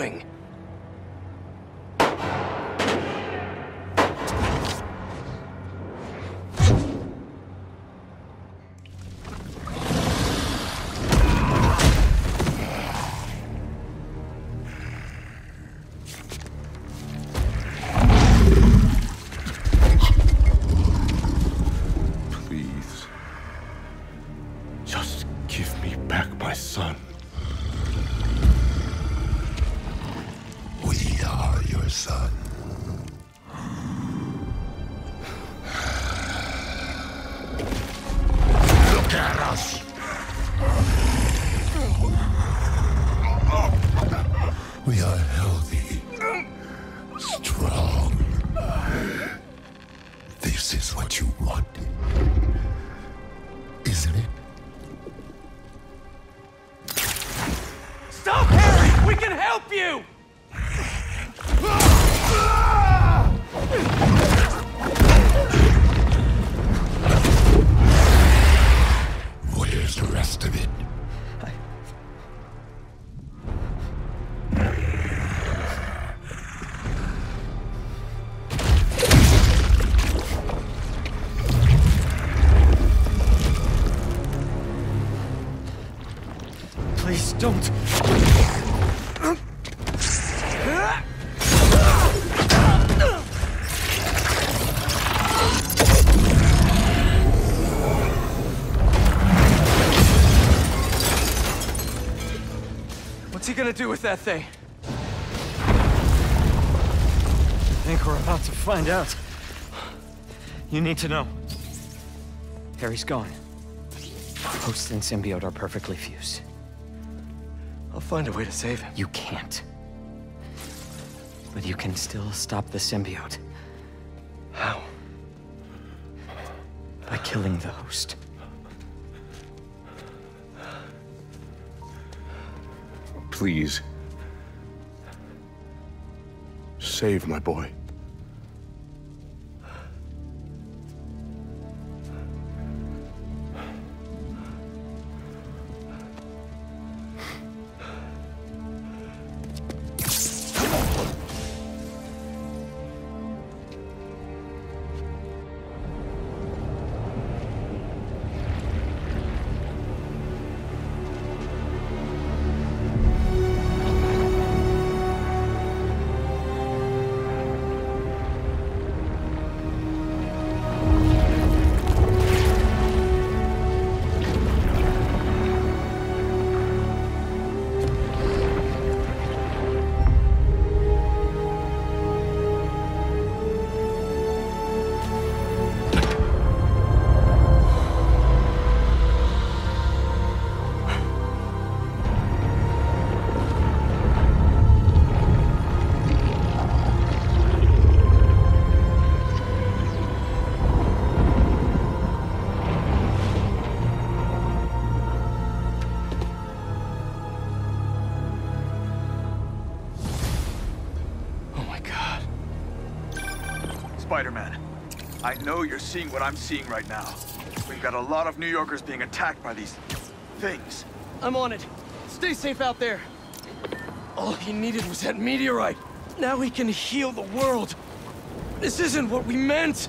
doing? Don't. What's he gonna do with that thing? I think we're about to find out. You need to know. Harry's gone. Host and symbiote are perfectly fused. I'll find a way to save him. You can't. But you can still stop the symbiote. How? By killing the host. Please. Save my boy. Know you're seeing what I'm seeing right now. We've got a lot of New Yorkers being attacked by these things. I'm on it. Stay safe out there. All he needed was that meteorite. Now he can heal the world. This isn't what we meant.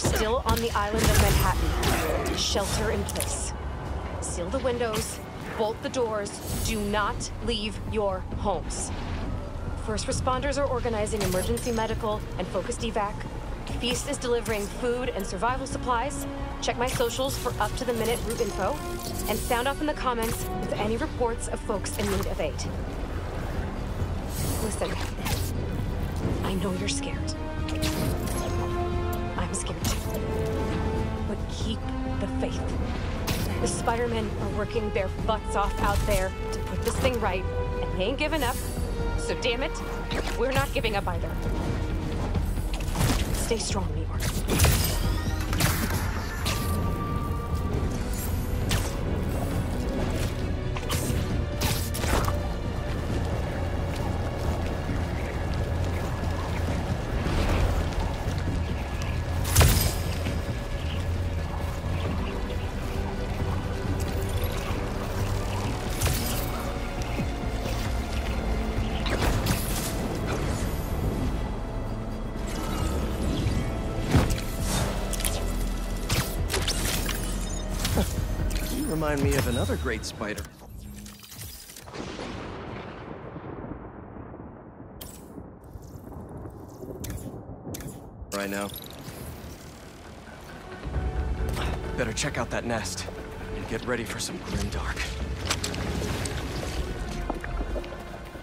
Still on the island of Manhattan, shelter in place. Seal the windows, bolt the doors, do not leave your homes. First responders are organizing emergency medical and focused evac. Feast is delivering food and survival supplies. Check my socials for up to the minute route info. And sound off in the comments with any reports of folks in need of aid. Listen, I know you're scared. I'm scared too. But keep the faith. The Spider-Men are working their butts off out there to put this thing right, and they ain't giving up. So damn it, we're not giving up either. Stay strong, New York. Remind me of another great spider. Right now. Better check out that nest and get ready for some grimdark.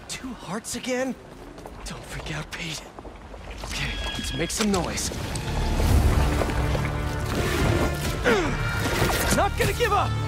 Two hearts again? Don't freak out, Pete. Okay, let's make some noise. Not gonna give up!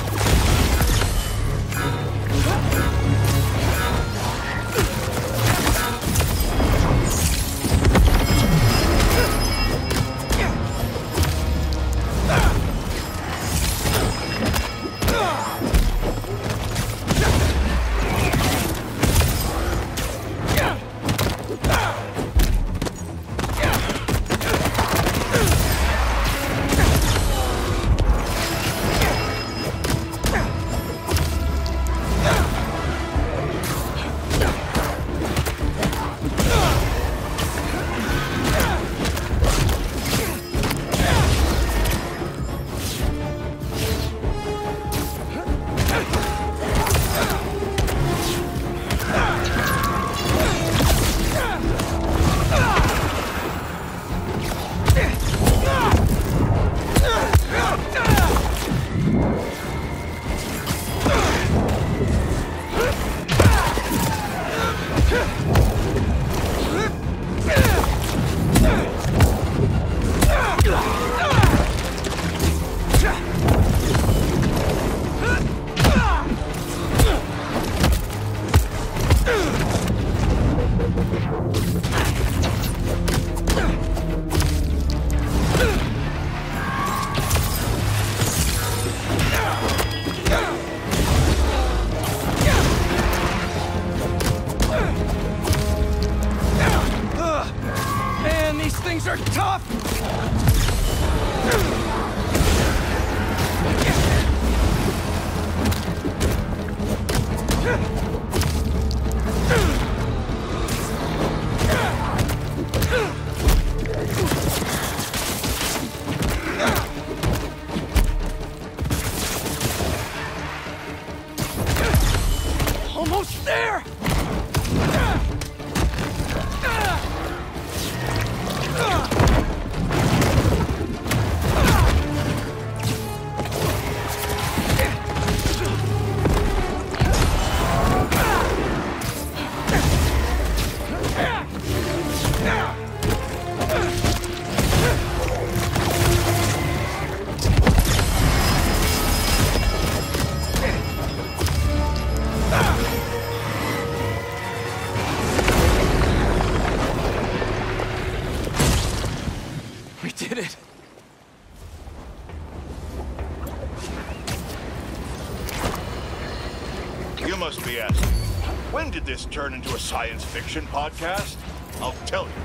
did this turn into a science fiction podcast? I'll tell you,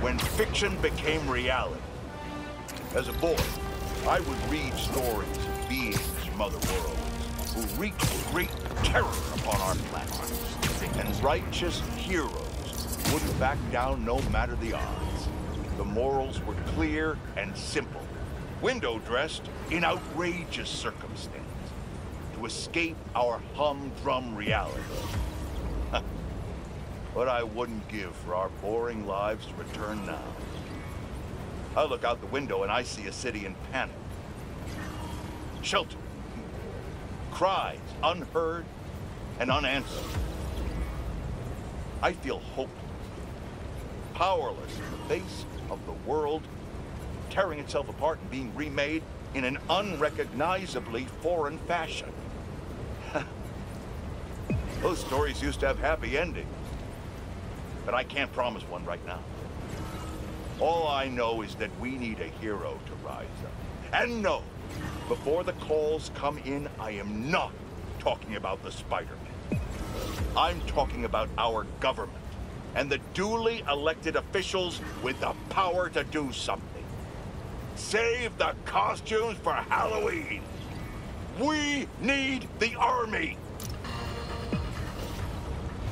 when fiction became reality. As a boy, I would read stories of beings from other worlds who wreaked great terror upon our planet. And righteous heroes wouldn't back down no matter the odds. The morals were clear and simple. Window dressed in outrageous circumstance to escape our humdrum reality. what I wouldn't give for our boring lives to return now. I look out the window and I see a city in panic. Shelter. Cries unheard and unanswered. I feel hopeless, powerless in the face of the world tearing itself apart and being remade in an unrecognizably foreign fashion. Those stories used to have happy endings. But I can't promise one right now. All I know is that we need a hero to rise up. And no, before the calls come in, I am not talking about the Spider-Man. I'm talking about our government and the duly elected officials with the power to do something. Save the costumes for Halloween. We need the army.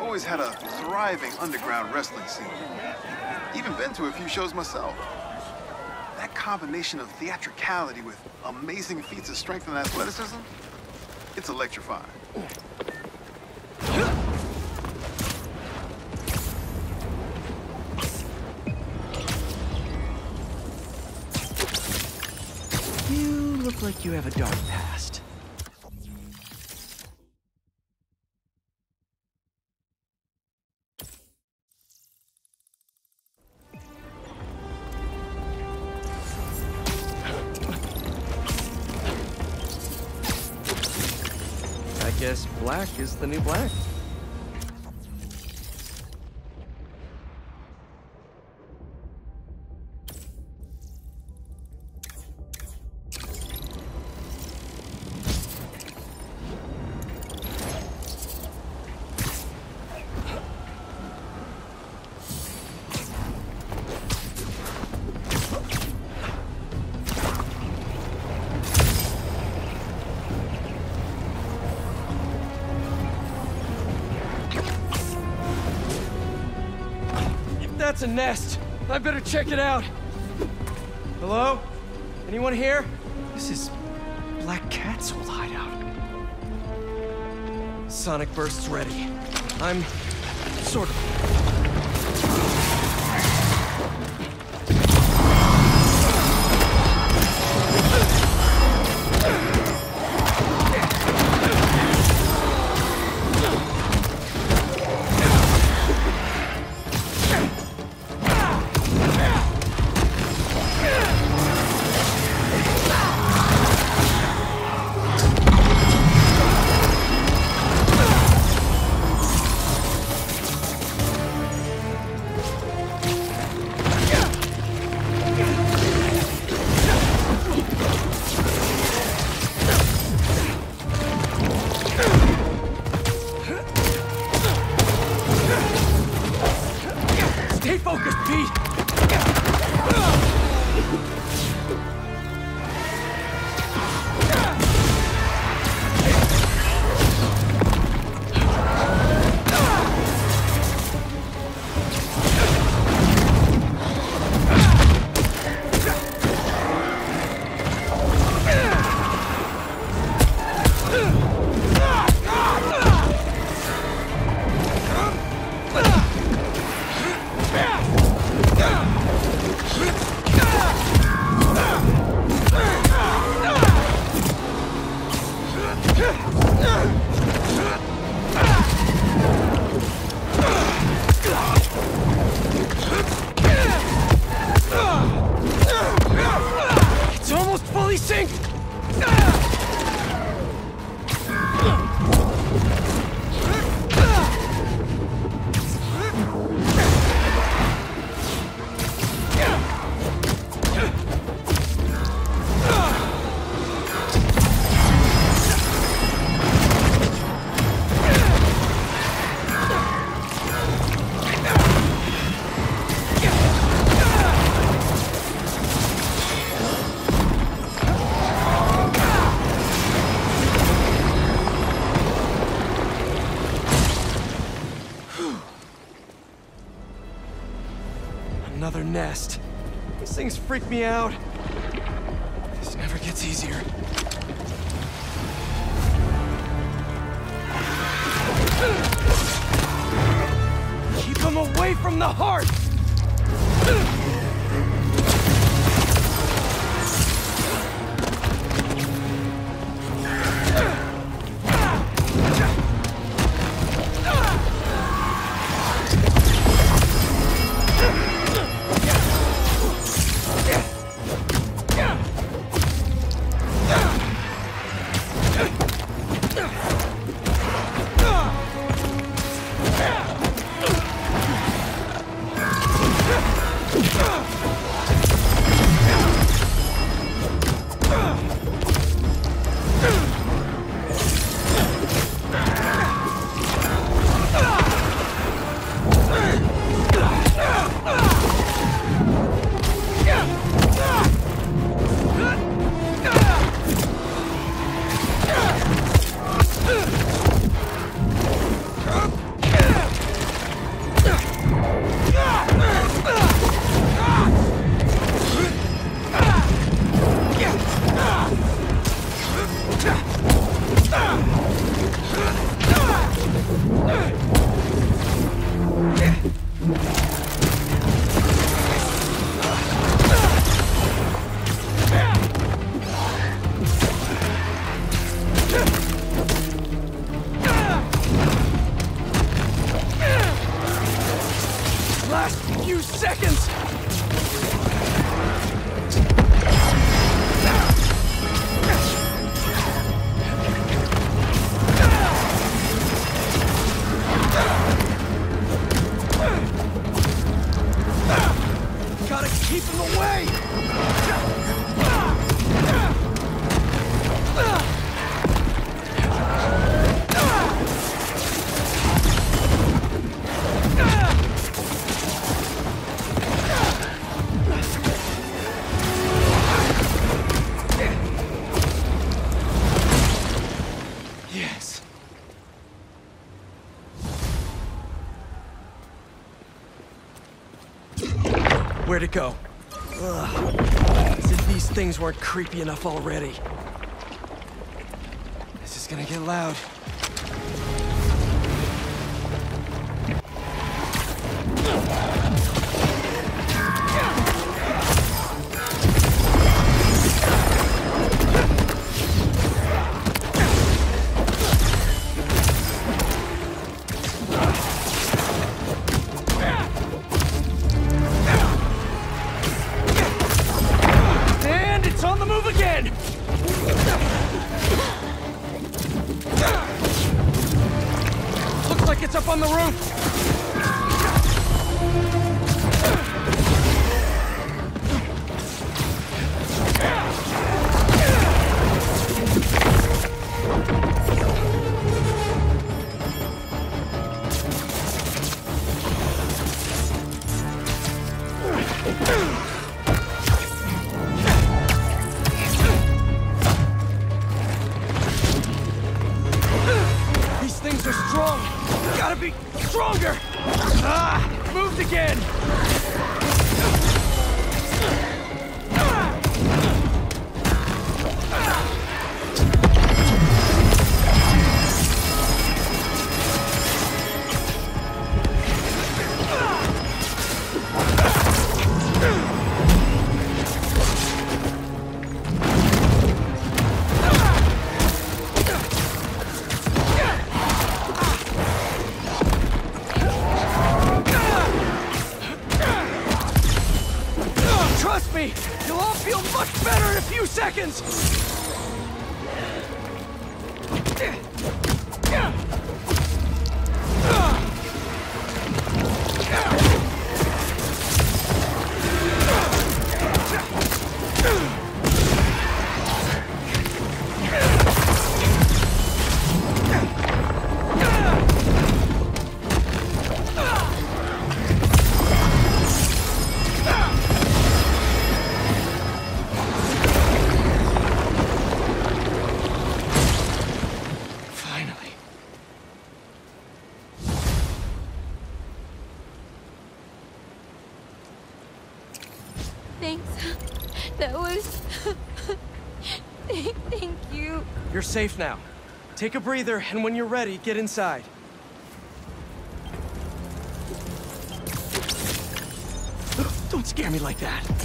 always had a thriving underground wrestling scene. Even been to a few shows myself. That combination of theatricality with amazing feats of strength and athleticism, it's electrifying. You look like you have a dark past. Black is the new black. That's a nest, I better check it out. Hello? Anyone here? This is Black Cat's old hideout. Sonic burst's ready. I'm sort of. Another nest. These things freak me out. This never gets easier. Keep them away from the heart! It go? Ugh. As if these things weren't creepy enough already. This is gonna get loud. On the roof! Safe now. Take a breather, and when you're ready, get inside. Don't scare me like that.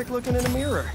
Like looking in a mirror.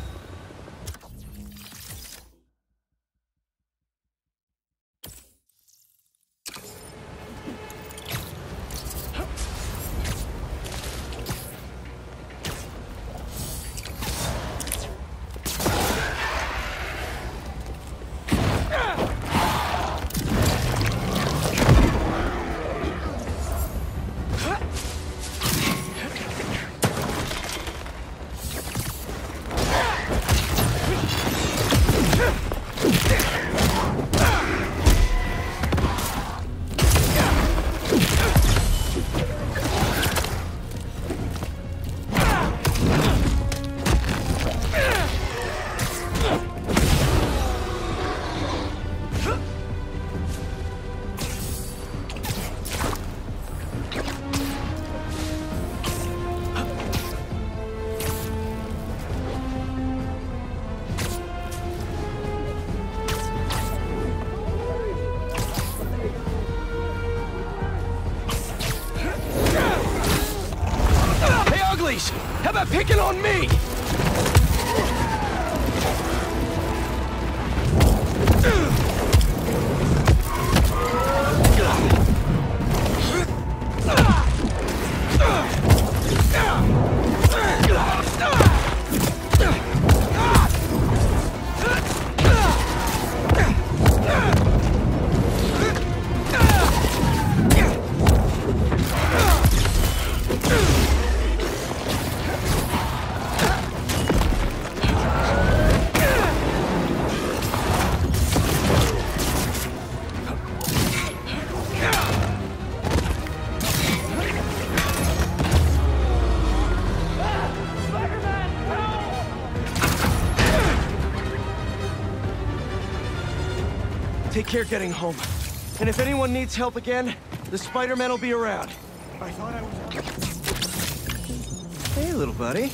Picking on me! Take care getting home. And if anyone needs help again, the Spider-Man will be around. I thought I was... Hey, little buddy.